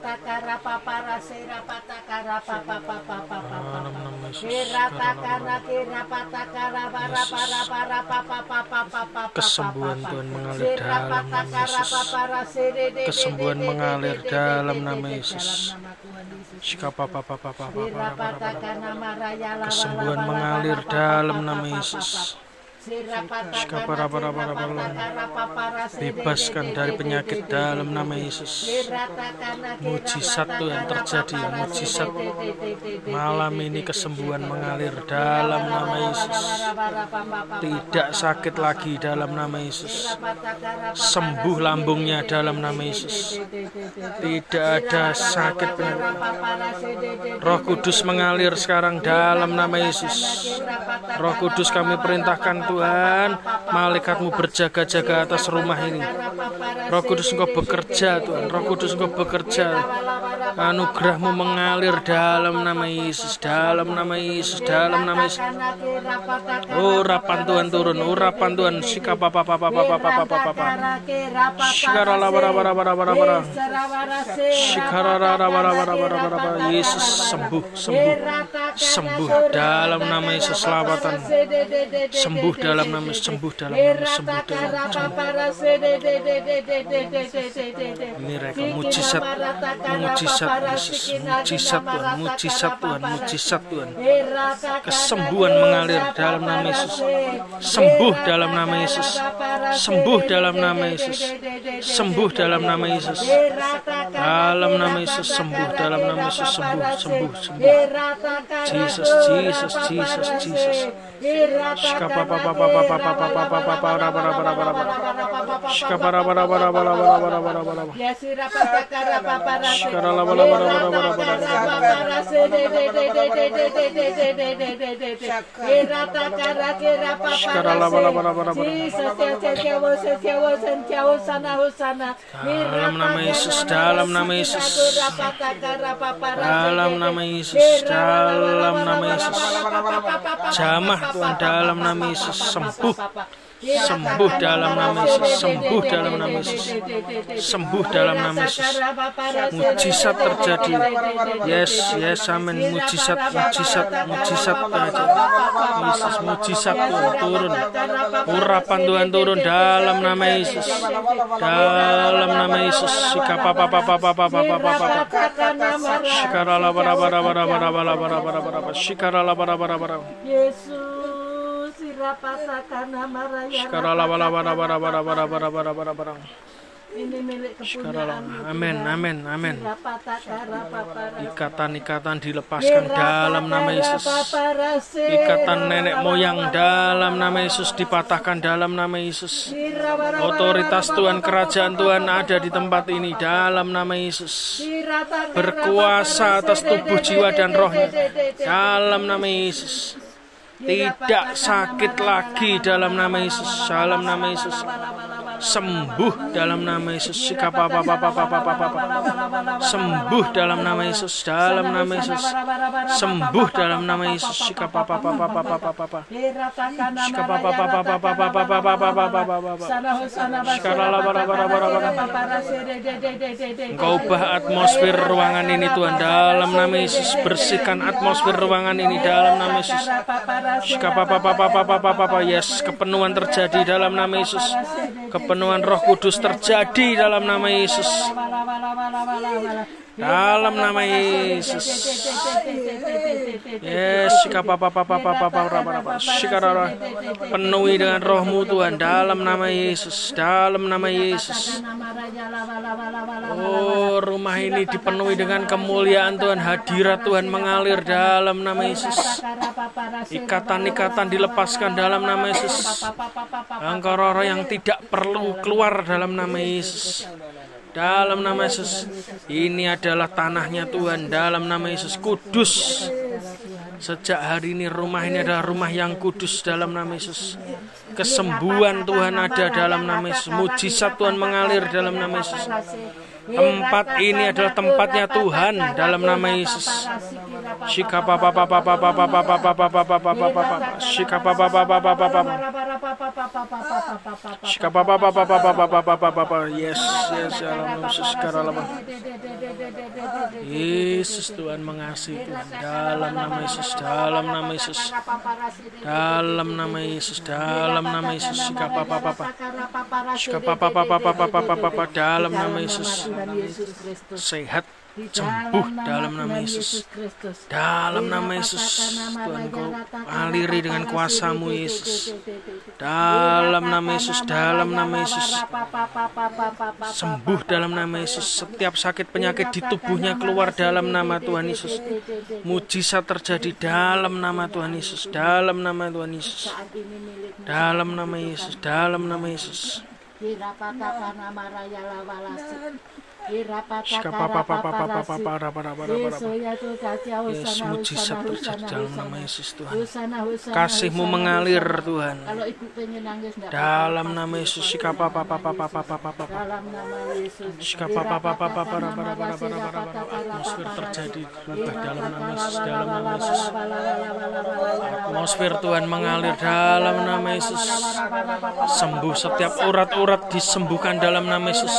takara papara sera patakara papapapapapapa sera takara kira patakara para para para papapapapapa kesembuhan Tuhan mengalir dalam nama Yesus. Kesembuhan mengalir dalam nama Yesus Sikapa papa papa papa kesembuhan mengalir dalam nama Yesus. Bebaskan dari penyakit dalam nama Yesus. Mujizat Tuhan terjadi, mujizat. Malam ini kesembuhan mengalir dalam nama Yesus. Tidak sakit lagi dalam nama Yesus. Sembuh lambungnya dalam nama Yesus. Tidak ada sakit. Roh Kudus mengalir sekarang dalam nama Yesus. Roh Kudus kami perintahkan Tuhan, malaikatmu berjaga-jaga atas rumah ini. Roh Kudus engkau bekerja Tuhan, Roh Kudus engkau bekerja. Anugerahmu mengalir dalam nama Yesus, dalam nama Yesus, dalam nama Yesus. Urapan Tuhan turun, urapan Tuhan. Sika papa papa papa papa papa papa. Shikara la bara bara bara bara bara. Shikara la bara bara bara bara bara. Yesus sembuh, sembuh, sembuh dalam nama Yesus selamatan. Sembuh dalam nama Yesus, sembuh dalam nama Yesus, sembuh dalam Miracle, mujizat, mujizat Yesus, mujizat Tuhan, mujizat Tuhan, mujizat Tuhan. Kesembuhan mengalir dalam nama Yesus. Sembuh dalam nama Yesus. Sembuh dalam nama Yesus. Sembuh dalam nama Yesus. Dalam nama Yesus sembuh dalam nama Yesus sembuh sembuh sembuh. Jesus Jesus Jesus Jesus. Shikapa papa dalam nama Yesus, dalam nama Yesus, dalam nama Yesus, dalam nama Yesus, jamah Tuhan dalam nama Yesus sembuh. Sembuh dalam nama Yesus, sembuh dalam nama Yesus. Sembuh dalam nama Yesus. Mujizat terjadi. Yes, yes, amin. Mujizat, mujizat, mujizat terjadi. Yesus, mujizat turun. Urapan Tuhan turun dalam nama Yesus. Dalam nama Yesus. Sika papa papa papa papa papa. Shikara la bara bara bara bara bara bara bara bara. Shikara la bara bara bara. Yesus, Amin, amin, amin. Ikatan-ikatan dilepaskan dalam nama Yesus. Ikatan nenek moyang dalam nama Yesus dipatahkan dalam nama Yesus. Otoritas Tuhan, kerajaan Tuhan ada di tempat ini dalam nama Yesus. Berkuasa atas tubuh, jiwa, dan rohnya dalam nama Yesus. Tidak sakit lagi dalam nama Yesus. Dalam nama Yesus. Sembuh dalam nama Yesus. Sembuh dalam nama Yesus. Dalam nama Yesus. Sembuh dalam nama Yesus. Sikapa atmosfer ruangan ini Tuhan dalam nama Yesus. Bersihkan atmosfer ruangan ini dalam nama Yesus. Yes, kepenuhan terjadi dalam nama Yesus. Kepenuhan Roh Kudus terjadi dalam nama Yesus. Dalam nama Yesus. Yes, apa apa apa apa papa papa shika. Penuhi dengan rohmu Tuhan dalam nama Yesus, dalam nama Yesus. Oh, rumah ini dipenuhi dengan kemuliaan Tuhan, hadirat Tuhan mengalir dalam nama Yesus. Ikatan-ikatan dilepaskan dalam nama Yesus. Engkau roh yang tidak perlu keluar dalam nama Yesus. Dalam nama Yesus. Ini adalah tanahnya Tuhan. Dalam nama Yesus. Kudus. Sejak hari ini rumah ini adalah rumah yang kudus dalam nama Yesus. Kesembuhan Tuhan ada dalam nama Yesus. Mujizat Tuhan mengalir dalam nama Yesus. Tempat ini adalah tempatnya Tuhan dalam nama Yesus. Papa papa papa papa papa papa papa papa papa. Papa papa papa papa. Papa papa papa. Yes, yes, dalam lama. Yesus Tuhan mengasihi Tuhan dalam nama Yesus dalam nama Yesus dalam nama Yesus dalam nama Yesus sikapa papa papa papa papa papa papa dalam nama Yesus sehat sembuh dalam nama Yesus dalam nama Yesus Tuhan kau aliri dengan kuasamu Yesus. dalam nama Yesus dalam nama Yesus. sembuh dalam nama Yesus. setiap sakit penyakit di tubuhnya keluar dalam nama Tuhan Yesus. mujizat terjadi dalam nama Tuhan Yesus. dalam nama Tuhan Yesus. Dalam nama Yesus. dalam nama Yesus Dirapatapan amara yala walasi. Yesus mujizat terjadi dalam nama Yesus Tuhan. kasihmu mengalir Tuhan. Dalam nama Yesus sikapa papa papa papa papa sikapa papa papa para para para para para para atmosfer terjadi berubah dalam nama Yesus dalam nama Yesus atmosfer Tuhan mengalir dalam nama Yesus sembuh setiap urat-urat disembuhkan dalam nama Yesus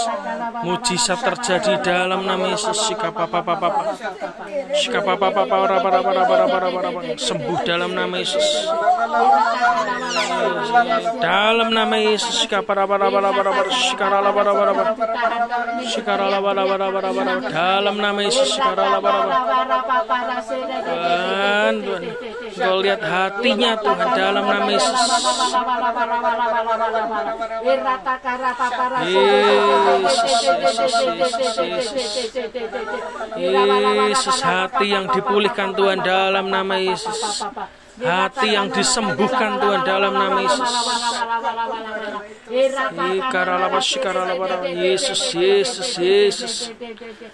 mujizat terjadi dalam nama Yesus sikapa papa papa sikapa papa para para para para para para sembuh dalam nama Yesus dalam nama Yesus sikapa para para para para para sikara para para para para para para para dalam nama Yesus sikara para para Tuhan Tuhan Kau lihat hatinya Tuhan dalam nama Yesus Yesus hati yang dipulihkan Tuhan dalam nama Yesus hati yang disembuhkan Tuhan dalam nama Yesus Yesus Yesus Yesus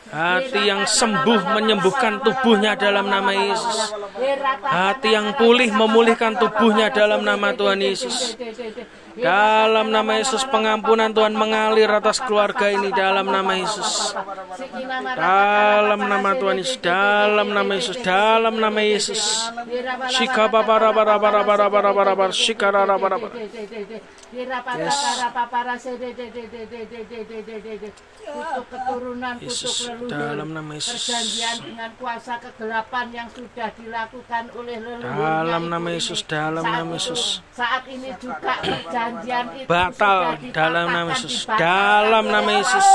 hati yang sembuh menyembuhkan tubuhnya dalam nama Yesus hati yang pulih memulihkan tubuhnya dalam nama Tuhan Yesus dalam nama Yesus pengampunan Tuhan mengalir atas keluarga ini dalam nama Yesus. Dalam nama Tuhan Yesus, dalam nama Yesus, dalam nama Yesus. Shika para para para para para para para shikara para para. Yes. Kutuk keturunan, kutuk. Dalam nama Yesus. Perjanjian dengan kuasa kegelapan yang sudah dilakukan oleh. Dalam nama Yesus, dalam nama Yesus. Saat ini juga perjanjian itu Batal dalam nama Yesus. Dalam nama Yesus.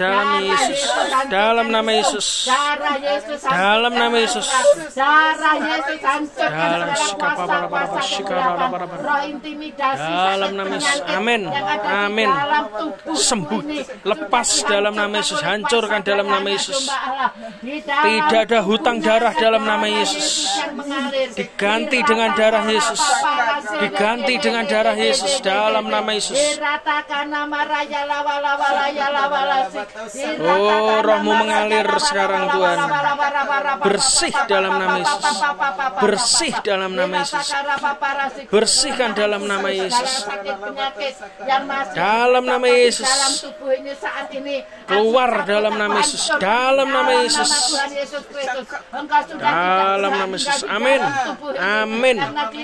Dalam Yesus. Dalam nama Yesus. Yesus Dalam nama Yesus. Darah Yesus Dalam para para kegelapan, para. roh intimidasi, Dalam nama Yesus. Amin. Amin. Sembuh. ini. Lepas dalam nama Yesus. Hancurkan dalam nama Yesus. Tidak ada hutang darah dalam nama Yesus. Diganti dengan darah Yesus. Diganti dengan darah Yesus dalam nama Yesus. Oh, rohmu mengalir sekarang, Tuhan. Bersih dalam nama Yesus. Bersih dalam nama Yesus. Bersihkan dalam nama Yesus. Dalam nama Yesus. Dalam saat ini. Keluar dalam nama Yesus. Dalam nama Yesus. Yesus Dalam nama Yesus. Amin. dalam. Amin.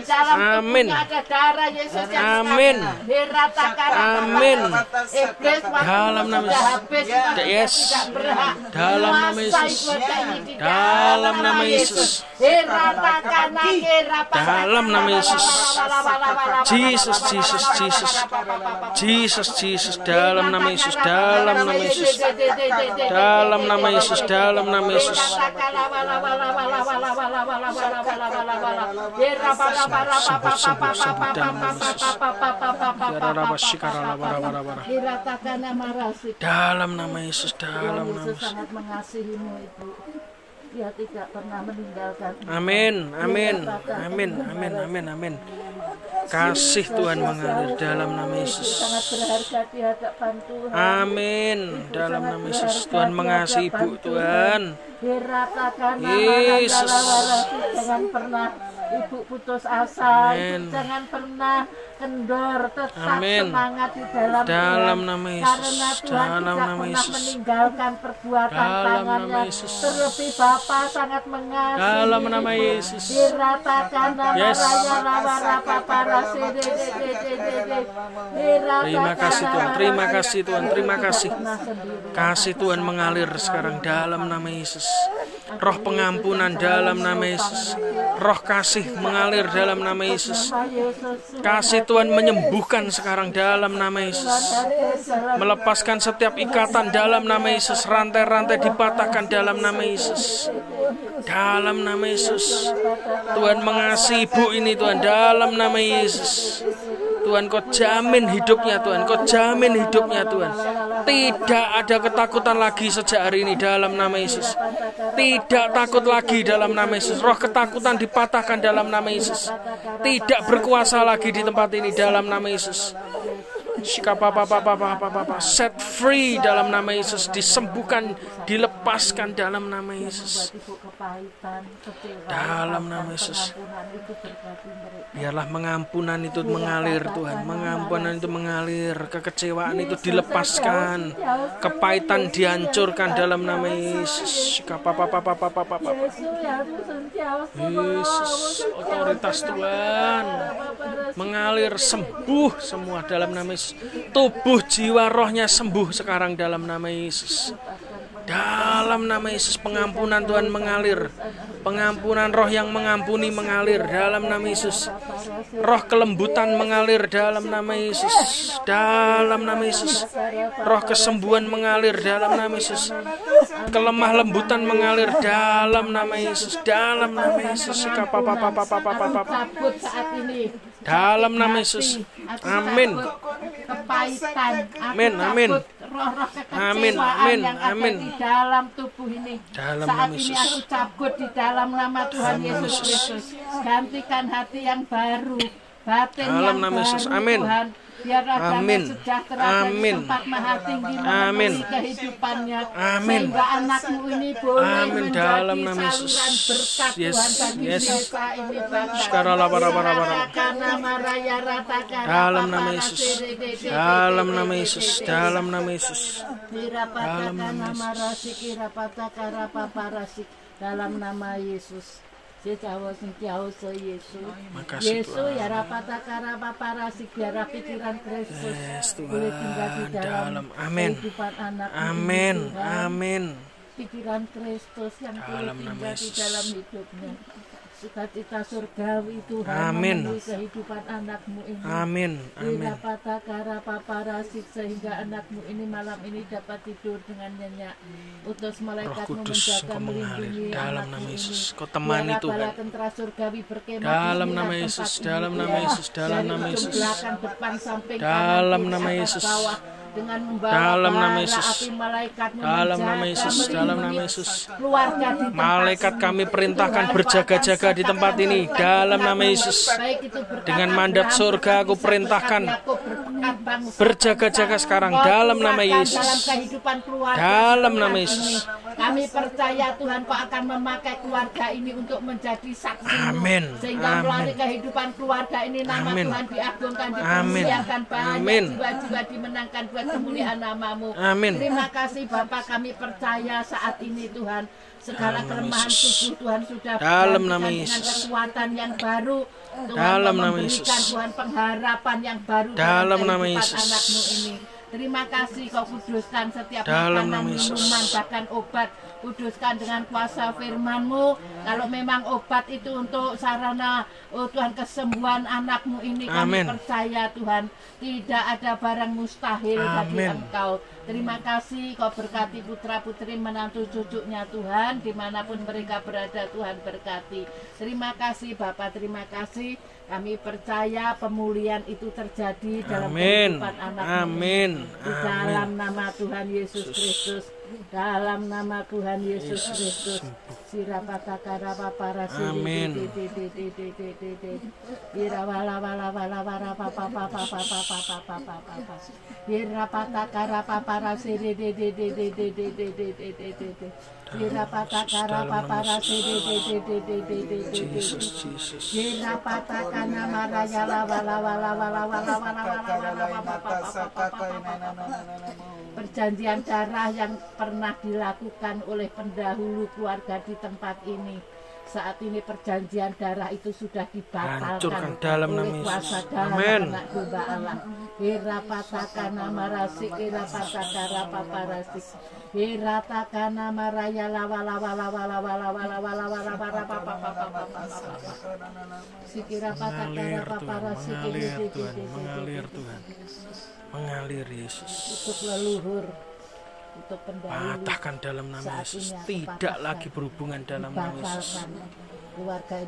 Dalam Amin. Yesus Amin. Amin. Dalam nama Yesus. Yes. Dalam nama Yesus. keluarga ini di Dalam nama Yesus. Dalam nama Yesus. Jesus, Jesus, Jesus. Jesus, Jesus. Dalam nama Yesus. Dalam nama Yesus. Dalam nama Yesus. Dalam nama Yesus. Dalam nama Yesus. Dalam nama Yesus Yesus. sangat mengasihimu ibu. Dia tidak pernah meninggalkan. Amin, amin, amin, amin, amin, amin. Kasih Tuhan mengalir dalam nama Yesus. Amin. Dalam nama Yesus Tuhan mengasihi Ibu Tuhan. Yesus. Jangan pernah ibu putus asa Amin. ibu jangan pernah kendor tetap Amin. semangat di dalam Dalam nama Yesus. karena Tuhan Dalam tidak nama pernah Yesus. meninggalkan perbuatan Dalam nama tangannya Yesus. terlebih Bapa sangat mengasihi Dalam nama. Yesus. diratakan nama Yes. raya rawa rapa para Terima kasih Tuhan, terima kasih Tuhan, terima kasih. Kasih Tuhan mengalir sekarang dalam nama Yesus. Roh pengampunan dalam nama Yesus. Roh kasih mengalir dalam nama Yesus. Kasih Tuhan menyembuhkan sekarang dalam nama Yesus. Melepaskan setiap ikatan dalam nama Yesus. Rantai-rantai dipatahkan dalam nama Yesus. Dalam nama Yesus. Tuhan mengasihi ibu ini Tuhan dalam nama Yesus. Tuhan kau jamin hidupnya Tuhan. Kau jamin hidupnya Tuhan. Tidak ada ketakutan lagi sejak hari ini dalam nama Yesus. Tidak takut lagi dalam nama Yesus. Roh ketakutan dipatahkan dalam nama Yesus. Tidak berkuasa lagi di tempat ini dalam nama Yesus. Set free dalam nama Yesus. Disembuhkan, dilepaskan dalam nama Yesus. Dalam nama Yesus. Biarlah mengampunan itu mengalir Tuhan. Mengampunan itu mengalir. Kekecewaan itu dilepaskan. Kepahitan dihancurkan dalam nama Yesus. Yesus Otoritas Tuhan. Mengalir sembuh semua dalam nama Yesus Tubuh, jiwa, rohnya sembuh sekarang dalam nama Yesus. Dalam nama Yesus pengampunan Tuhan mengalir. Pengampunan roh yang mengampuni mengalir dalam nama Yesus. Roh kelembutan mengalir dalam nama Yesus. Dalam nama Yesus. Roh kesembuhan mengalir dalam nama Yesus. Kelemah lembutan mengalir dalam nama Yesus. Dalam nama Yesus. Dalam nama Yesus. Amin kepahitan Aku Amin, amin. roh-roh kekecewaan Amin, amin, yang ada amin. di dalam tubuh ini Dalam saat ini aku cabut di dalam nama Tuhan Yesus. Kristus gantikan hati yang baru batin Dalam yang baru Yesus. Amin. Tuhan Biar Amin. sejahtera Amin. tempat maha tinggi Amin. kehidupannya. Amin. Sehingga anakmu ini boleh Amin. menjadi Dalam nama saluran berkat yes. Tuhan bagi yes. desa ini Bapak. Sekarang lapa lapa Yesus Dalam nama Yesus. Dalam nama Yesus. Dalam nama Yesus. Dalam nama Yesus. Dalam nama Yesus. Yesus. Makasih Yesus Tuhan. ya rapataka rapaparasik biar pikiran Kristus Yes, boleh tinggal di dalam, Dalam. Amin. kehidupan anak Amin. Amin. Pikiran Kristus yang boleh tinggal di Yesus. dalam hidupnya. Sukacita surgawi Tuhan Amin. memenuhi kehidupan anakmu ini. Amin. Amin. Wirapata karapa parasik sehingga anakmu ini malam ini dapat tidur dengan nyenyak. Utus malaikatmu menjaga melindungi dalam nama. Yesus. Kau temani Tuhan. bala surgawi berkemah Dalam nama Yesus, dalam nama. Yesus, dalam nama Yesus. belakang, depan, samping, Dalam nama Yesus. Dengan membawa Dalam nama Yesus. api malaikatmu Dalam nama Yesus, dalam nama Yesus. keluarga di tempat Malaikat kami perintahkan berjaga-jaga di tempat ini. Dalam nama. Yesus. Dengan mandat surga aku perintahkan berjaga-jaga sekarang dalam nama Yesus. dalam nama Yesus. Kami percaya Tuhan kau akan memakai keluarga ini untuk menjadi saksi Amin. sehingga melalui kehidupan keluarga ini nama Amin. Tuhan diagungkan dipersiapkan banyak jiwa-jiwa dimenangkan buat kemuliaan namamu Amin. terima kasih Bapak kami percaya saat ini Tuhan segala kelemahan tubuh Tuhan sudah Dalam nama dengan Yesus. kekuatan yang baru Tuhan Dalam nama Yesus. Tuhan pengharapan yang baru Dalam nama Yesus. anakmu ini Terima kasih kau kuduskan setiap Dalam makanan, minuman, bahkan obat. Kuduskan dengan kuasa firman-Mu. Kalau memang obat itu untuk sarana oh Tuhan kesembuhan anakmu ini kami Amin. percaya Tuhan tidak ada barang mustahil bagi Amin. Engkau. Terima kasih kau berkati putra putri menantu cucunya Tuhan di mana pun mereka berada Tuhan berkati. Terima kasih Bapak terima kasih kami percaya pemulihan itu terjadi dalam Amin. kehidupan ini. Amin. Di dalam nama Tuhan Yesus Kristus dalam nama Tuhan Yesus Kristus. Amin. Jesus, Jesus perjanjian darah yang pernah dilakukan oleh pendahulu keluarga di tempat ini. Saat ini perjanjian darah itu sudah dibatalkan Hancurkan dalam nama oleh kuasa Yesus. darah Amin. anak domba Allah. Hirapatakana marasi, hirapatakara paparasi. Hiratakana maraya lawa lawa lawa lawa lawa lawa lawa lawa lawa papa papa. Sikira patakara paparasi. mengalir Tuhan, mengalir Tuhan. Mengalir Yesus. Untuk leluhur patahkan dalam nama Yesus. tidak lagi berhubungan dalam nama Yesus.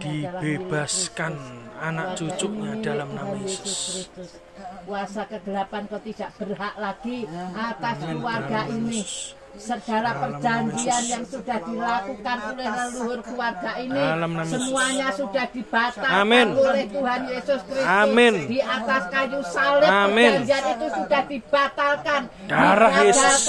dibebaskan anak cucunya dalam nama Yesus kuasa kegelapan kau tidak berhak lagi ya. atas keluarga ini. Segala perjanjian yang sudah dilakukan oleh leluhur keluarga ini semuanya sudah dibatalkan Amin. oleh Tuhan Yesus Kristus Amin. di atas kayu salib Amin. perjanjian itu sudah dibatalkan Darah Yesus.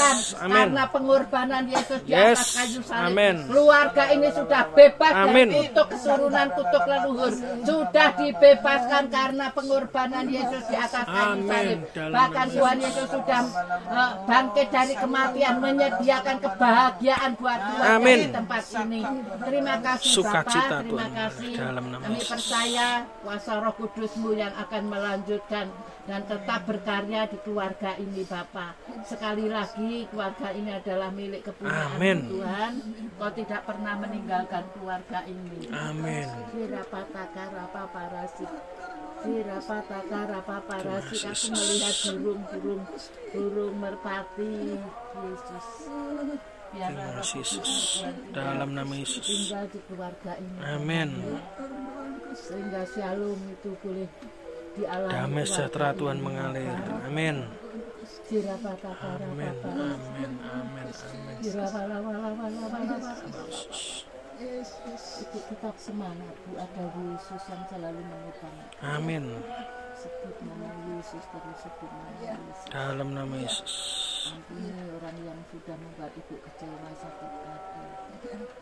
Amin. karena pengorbanan Yesus di Yes. atas kayu salib Amin. keluarga ini sudah bebas Amin. dari kutuk keturunan kutuk leluhur sudah dibebaskan karena pengorbanan Yesus di atas kayu salib bahkan Tuhan Yesus sudah eh, bangkit dari kematian menyediakan kebahagiaan buat keluarga Amin. di tempat ini terima kasih Sukacita, Bapak terima Tuhan. kasih Dalam nama kami percaya kuasa roh kudusmu yang akan melanjutkan dan tetap berkarya di keluarga ini Bapak sekali lagi keluarga ini adalah milik kepunyaan Amin. Tuhan kau tidak pernah meninggalkan keluarga ini Amin. Sirapataka parasi Sirapataka rapa parasi Tuhan Aku melihat burung-burung Burung merpati Yesus Biarlah Yesus. Dalam nama Yesus. Tinggal di keluarga ini Amin. Sehingga shalom itu boleh dialami Damai sejahtera Tuhan mengalir. Amin. Amin. Amin. Amin. Amin. Itu tetap semangat Bu. Ada Yesus yang selalu mengutamakan Amin. sebut nama Yesus terus sebut nama Yesus. Dalam nama Yesus. ampuni orang yang sudah membuat ibu kecewa sakit hati.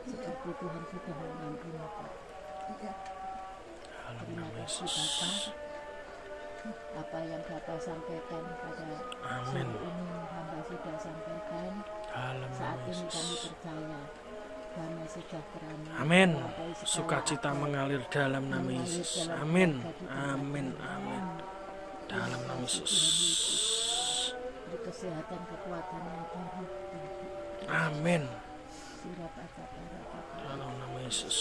Seperti Tuhan sudah mengampuni Pak Dalam nama Yesus. Bapak. Apa yang Bapak sampaikan pada Amin. ini hamba sudah sampaikan. Dalam saat ini kami Yesus. percaya Amin. Sukacita mengalir dalam nama Yesus. Amin. Amin. Amin. Dalam nama Yesus. Amin. Dalam nama Yesus.